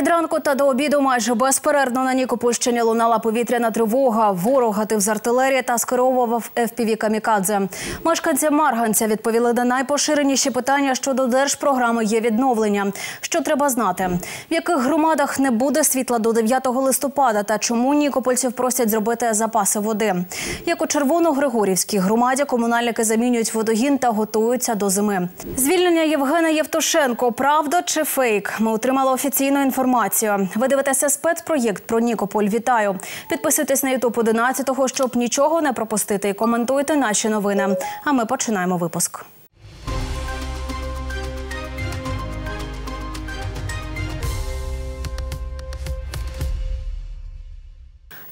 Від ранку та до обіду майже безперервно на Нікопольщині лунала повітряна тривога. Ворог гатив з артилерії та скеровував FPV «Камікадзе». Мешканці Марганця відповіли на найпоширеніші питання щодо держпрограми є відновлення. Що треба знати? В яких громадах не буде світла до 9 листопада та чому нікопольців просять зробити запаси води? Як у Червоно-Григорівській громаді комунальники замінюють водогін та готуються до зими. Звільнення Євгена Євтушенко – правда чи фейк? Ми отримали офіційну інформацію. Ви дивитеся спецпроєкт про Нікополь. Вітаю! Підписуйтесь на Ютуб 11-го, щоб нічого не пропустити. І коментуйте наші новини. А ми починаємо випуск.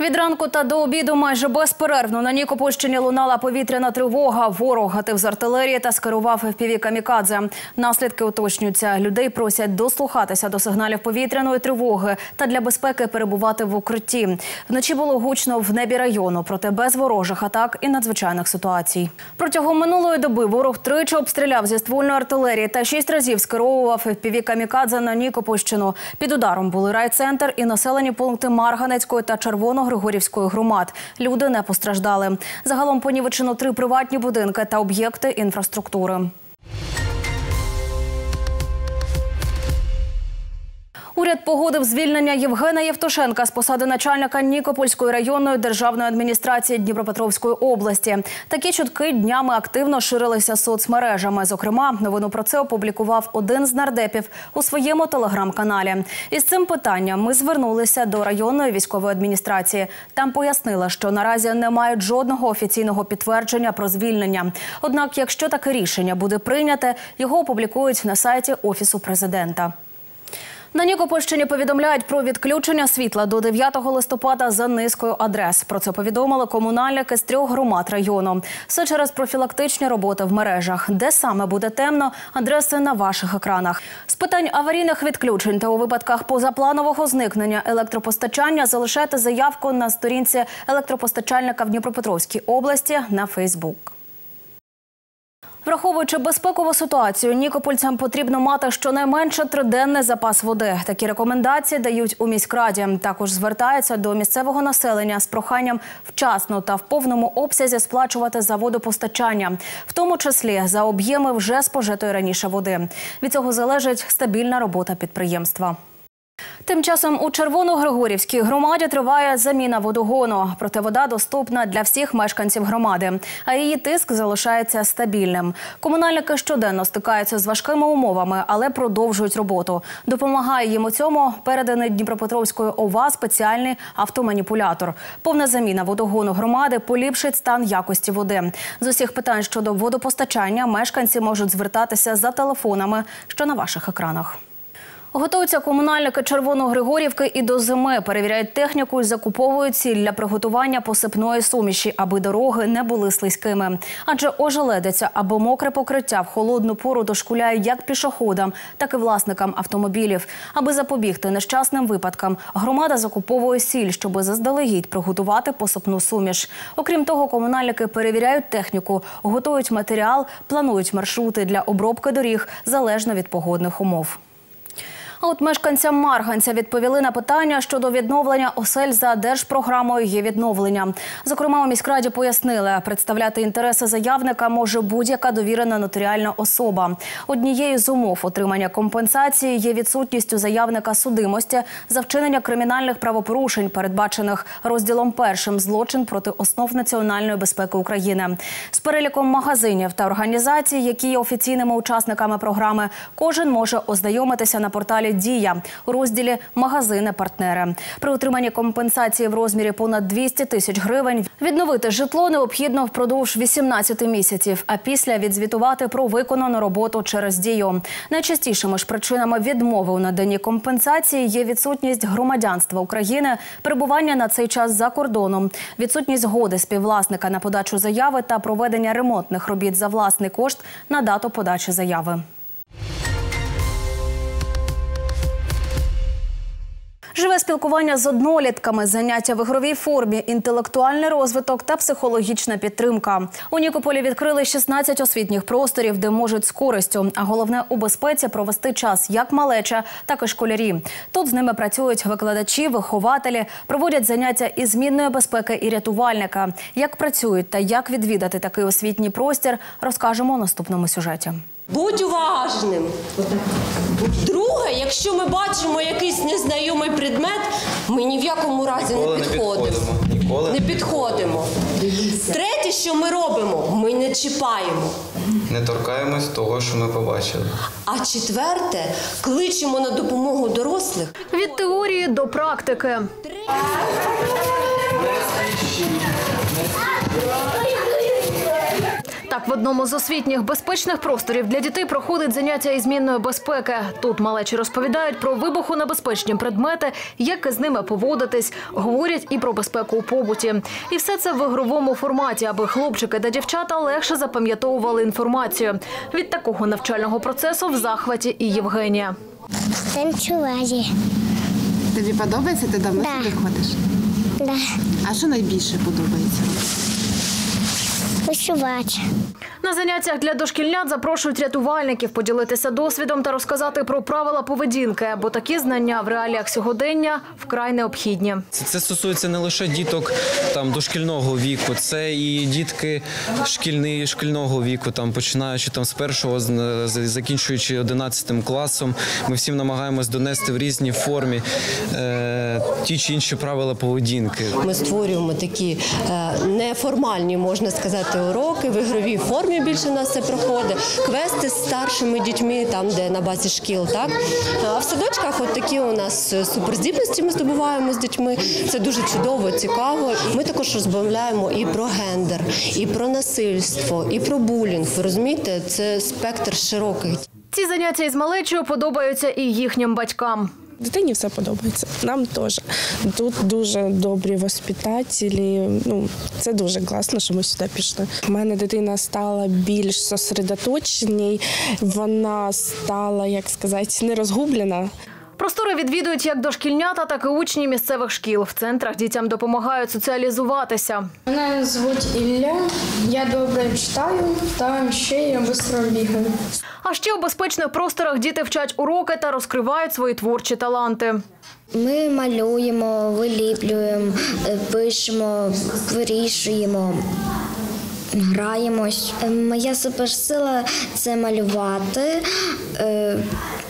Від ранку та до обіду майже безперервно на Нікопольщині лунала повітряна тривога. Ворог гатив з артилерії та скерував FPV «Камікадзе». Наслідки уточнюються. Людей просять дослухатися до сигналів повітряної тривоги та для безпеки перебувати в укритті. Вночі було гучно в небі району, проте без ворожих атак і надзвичайних ситуацій. Протягом минулої доби ворог тричі обстріляв зі ствольної артилерії та шість разів скеровував FPV «Камікадзе» на Нікопольщину. Під ударом були райцентр і населені пункти Марганецької та Червоного Григорівської громад. Люди не постраждали. Загалом понівечено три приватні будинки та об'єкти інфраструктури. Уряд погодив звільнення Євгена Євтушенка з посади начальника Нікопольської районної державної адміністрації Дніпропетровської області. Такі чутки днями активно ширилися соцмережами. Зокрема, новину про це опублікував один з нардепів у своєму телеграм-каналі. Із цим питанням ми звернулися до районної військової адміністрації. Там пояснили, що наразі не мають жодного офіційного підтвердження про звільнення. Однак, якщо таке рішення буде прийняте, його опублікують на сайті офісу президента. На Нікопольщині повідомляють про відключення світла до 9 листопада за низкою адрес. Про це повідомили комунальники з трьох громад району. Все через профілактичні роботи в мережах. Де саме буде темно, адреси на ваших екранах. З питань аварійних відключень та у випадках позапланового зникнення електропостачання залишайте заявку на сторінці електропостачальника в Дніпропетровській області на Фейсбук. Враховуючи безпекову ситуацію, нікопольцям потрібно мати щонайменше триденний запас води. Такі рекомендації дають у міськраді. Також звертаються до місцевого населення з проханням вчасно та в повному обсязі сплачувати за водопостачання, в тому числі за об'єми вже спожитої раніше води. Від цього залежить стабільна робота підприємства. Тим часом у Червоно-Григорівській громаді триває заміна водогону. Проте вода доступна для всіх мешканців громади, а її тиск залишається стабільним. Комунальники щоденно стикаються з важкими умовами, але продовжують роботу. Допомагає їм у цьому переданий Дніпропетровською ОВА спеціальний автоманіпулятор. Повна заміна водогону громади поліпшить стан якості води. З усіх питань щодо водопостачання мешканці можуть звертатися за телефонами, що на ваших екранах. Готуються комунальники Червоно-Григорівки і до зими. Перевіряють техніку і закуповують сіль для приготування посипної суміші, аби дороги не були слизькими. Адже ожеледиця або мокре покриття в холодну пору дошкуляє як пішоходам, так і власникам автомобілів. Аби запобігти нещасним випадкам, громада закуповує сіль, щоб заздалегідь приготувати посипну суміш. Окрім того, комунальники перевіряють техніку, готують матеріал, планують маршрути для обробки доріг залежно від погодних умов. А от мешканцям Марганця відповіли на питання щодо відновлення осель за держпрограмою є відновлення. Зокрема, у міськраді пояснили, представляти інтереси заявника може будь-яка довірена нотаріальна особа. Однією з умов отримання компенсації є відсутність у заявника судимості за вчинення кримінальних правопорушень, передбачених розділом першим злочин проти основ національної безпеки України. З переліком магазинів та організацій, які є офіційними учасниками програми, кожен може ознайомитися на порталі Дія у розділі Магазини-партнери при отриманні компенсації в розмірі понад 200 тисяч гривень. Відновити житло необхідно впродовж 18 місяців, а після відзвітувати про виконану роботу через дію. Найчастішими ж причинами відмови у наданні компенсації є відсутність громадянства України, перебування на цей час за кордоном, відсутність згоди співвласника на подачу заяви та проведення ремонтних робіт за власний кошт на дату подачі заяви. Живе спілкування з однолітками, заняття в ігровій формі, інтелектуальний розвиток та психологічна підтримка. У Нікополі відкрили 16 освітніх просторів, де можуть з користю, а головне у безпеці провести час як малеча, так і школярі. Тут з ними працюють викладачі, вихователі, проводять заняття із змінної безпеки і рятувальника. Як працюють та як відвідати такий освітній простір, розкажемо у наступному сюжеті. Будь уважним. Друге, якщо ми бачимо якийсь незнайомий предмет, ми ні в якому разі Ніколи не не підходимо. Ніколи Не підходимо. Третє, що ми робимо, ми не чіпаємо. не торкаємось того, що ми побачили. А четверте, кличемо на допомогу дорослих. Від теорії до практики. Так, в одному з освітніх безпечних просторів для дітей проходить заняття із змінної безпеки. Тут малечі розповідають про вибухонебезпечні предмети, як із ними поводитись, говорять і про безпеку у побуті. І все це в ігровому форматі, аби хлопчики та дівчата легше запам'ятовували інформацію. Від такого навчального процесу в захваті і Євгенія. Танцювати. Тобі подобається? Ти давно Да. сюди ходиш? Да. А що найбільше подобається? Вишивати. На заняттях для дошкільнят запрошують рятувальників поділитися досвідом та розказати про правила поведінки, бо такі знання в реаліях сьогодення вкрай необхідні. Це, це стосується не лише діток там дошкільного віку, це і дітки шкільні, шкільного віку, там починаючи там з першого, закінчуючи 11 класом. Ми всім намагаємось донести в різній формі е, ті чи інші правила поведінки. Ми створюємо такі е, неформальні, можна сказати, уроки в ігровій формі. Більше у нас це проходить. Квести з старшими дітьми, там де на базі шкіл. Так а в садочках, от такі у нас е, суперздібності ми здобуваємо з дітьми. Це дуже чудово, цікаво. Ми також розмовляємо і про гендер, і про насильство, і про булінг. Ви розумієте, це спектр широкий. Ці заняття із малечою подобаються і їхнім батькам. Дитині все подобається. Нам теж. Тут дуже добрі воспитателі. Ну, це дуже класно, що ми сюди пішли. У мене дитина стала більш сосредоточеній, вона стала, як сказати, не розгублена. Простори відвідують як дошкільнята, так і учні місцевих шкіл. В центрах дітям допомагають соціалізуватися. Мене звуть Ілля, я добре читаю та ще я швидко бігаю. А ще у безпечних просторах діти вчать уроки та розкривають свої творчі таланти. Ми малюємо, виліплюємо, е, пишемо, вирішуємо. Граємось. Е, Моя суперсила це малювати, е,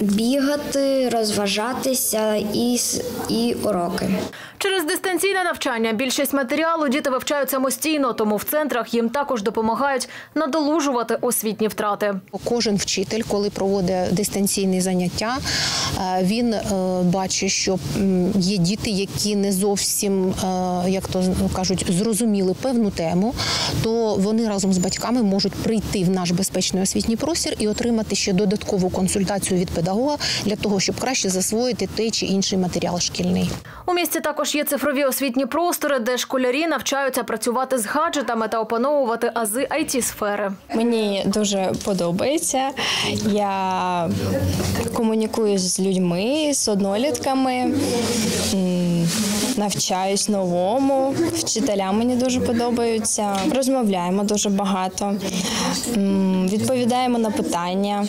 бігати, розважатися і, і уроки. Через дистанційне навчання більшість матеріалу діти вивчають самостійно, тому в центрах їм також допомагають надолужувати освітні втрати. Кожен вчитель, коли проводить дистанційні заняття, е, він е, бачить, що є діти, які не зовсім, е, як то кажуть, зрозуміли певну тему, то вони разом з батьками можуть прийти в наш безпечний освітній простір і отримати ще додаткову консультацію від педагога для того, щоб краще засвоїти той чи інший матеріал шкільний. У місті також є цифрові освітні простори, де школярі навчаються працювати з гаджетами та опановувати ази it сфери Мені дуже подобається. Я комунікую з людьми, з однолітками, навчаюсь новому. Вчителя мені дуже подобаються. Розмовляємо дуже багато, відповідаємо на питання,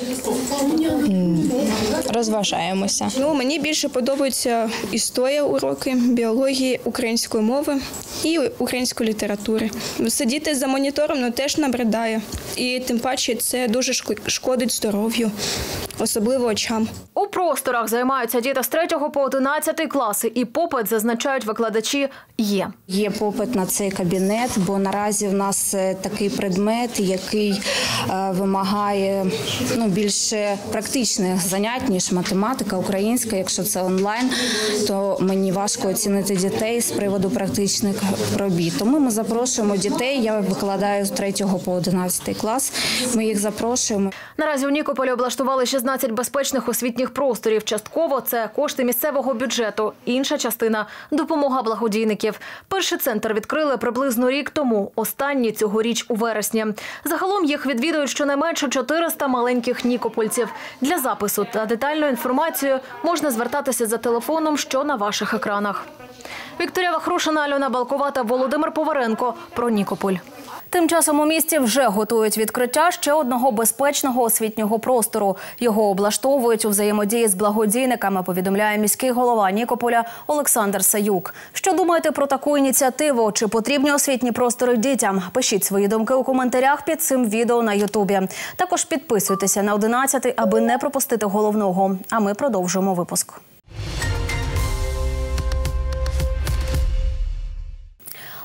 розважаємося. Ну, мені більше подобаються історія уроки, біології, української мови і української літератури. Сидіти за монітором ну, теж набридає. І тим паче це дуже шкодить здоров'ю, особливо очам. У просторах займаються діти з 3 по 11 класи, і попит зазначають викладачі є. Є попит на цей кабінет, бо наразі в нас е, такий предмет, який е, вимагає ну, більше практичних занять, ніж математика, українська. Якщо це онлайн, то мені важко оцінити дітей з приводу практичних робіт. Тому ми запрошуємо дітей. Я викладаю з 3 по 11 клас. Ми їх запрошуємо. Наразі у Нікополі облаштували 16 11 безпечних освітніх просторів. Частково це кошти місцевого бюджету. Інша частина допомога благодійників. Перший центр відкрили приблизно рік тому. Останній цьогоріч у вересні. Загалом їх відвідують щонайменше 400 маленьких нікопольців. Для запису та детальної інформації можна звертатися за телефоном, що на ваших екранах. Вікторія Вахрушина, Альона Балкова та Володимир Поваренко про Нікополь. Тим часом у місті вже готують відкриття ще одного безпечного освітнього простору. Його облаштовують у взаємодії з благодійниками. Повідомляє міський голова Нікополя Олександр Саюк. Що думаєте про таку ініціативу? Чи потрібні освітні простори дітям? Пишіть свої думки у коментарях під цим відео на Ютубі. Також підписуйтеся на 11, аби не пропустити головного. А ми продовжуємо випуск.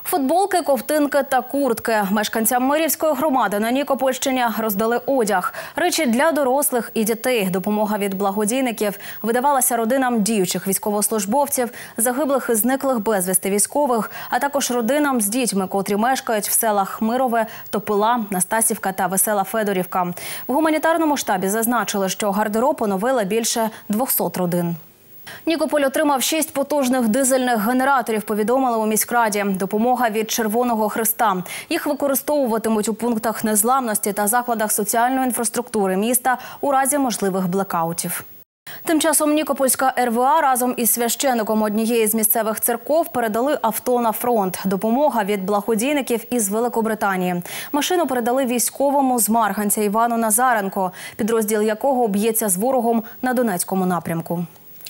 Футболки, ковтинки та куртки. Мешканцям Мирівської громади на Нікопольщині роздали одяг. Речі для дорослих і дітей. Допомога від благодійників видавалася родинам діючих військовослужбовців, загиблих і зниклих безвісти військових, а також родинам з дітьми, котрі мешкають в селах Мирове, Топила, Настасівка та Весела Федорівка. В гуманітарному штабі зазначили, що гардероб оновили більше 200 родин. Нікополь отримав шість потужних дизельних генераторів. Повідомили у міськраді. Допомога від Червоного Христа. Їх використовуватимуть у пунктах незламності та закладах соціальної інфраструктури міста у разі можливих блекаутів. Тим часом Нікопольська РВА разом із священником однієї з місцевих церков передали авто на фронт. Допомога від благодійників із Великобританії. Машину передали військовому з Марганця Івану Назаренко, підрозділ якого б'ється з ворогом на Донецькому напрямку.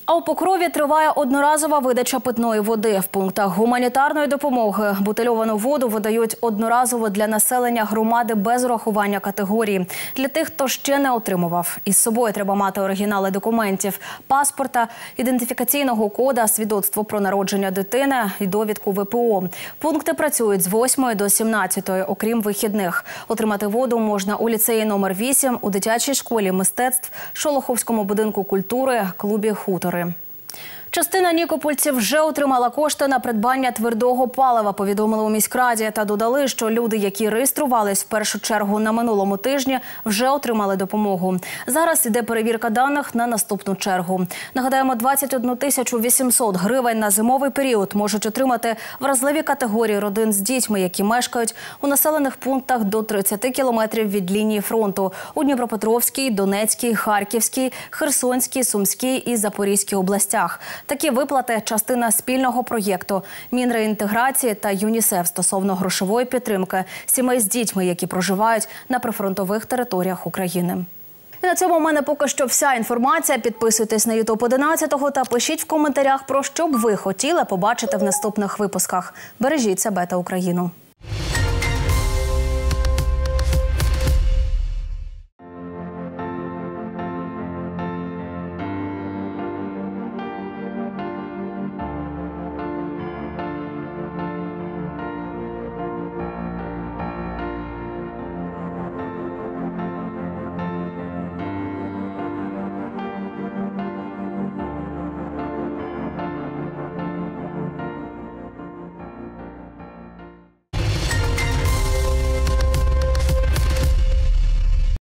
А у Покрові триває одноразова видача питної води. В пунктах гуманітарної допомоги бутильовану воду видають одноразово для населення громади без урахування категорії. Для тих, хто ще не отримував. Із собою треба мати оригінали документів, паспорта, ідентифікаційного кода, свідоцтво про народження дитини і довідку ВПО. Пункти працюють з 8 до 17, окрім вихідних. Отримати воду можна у ліцеї номер 8, у дитячій школі мистецтв, Шолоховському будинку культури, клубі Хутори. Частина нікопольців вже отримала кошти на придбання твердого палива. Повідомили у міськраді та додали, що люди, які реєструвались в першу чергу на минулому тижні, вже отримали допомогу. Зараз іде перевірка даних на наступну чергу. Нагадаємо, 21 тисячу 800 гривень на зимовий період можуть отримати вразливі категорії родин з дітьми, які мешкають у населених пунктах до 30 кілометрів від лінії фронту у Дніпропетровській, Донецькій, Харківській, Херсонській, Сумській і Запорізькій областях. Такі виплати частина спільного проєкту Мінреінтеграції та ЮНІСЕФ стосовно грошової підтримки сімей з дітьми, які проживають на прифронтових територіях України. І на цьому в мене поки що вся інформація. Підписуйтесь на Ютуб 11 та пишіть в коментарях про що б ви хотіли побачити в наступних випусках. Бережіть себе та Україну.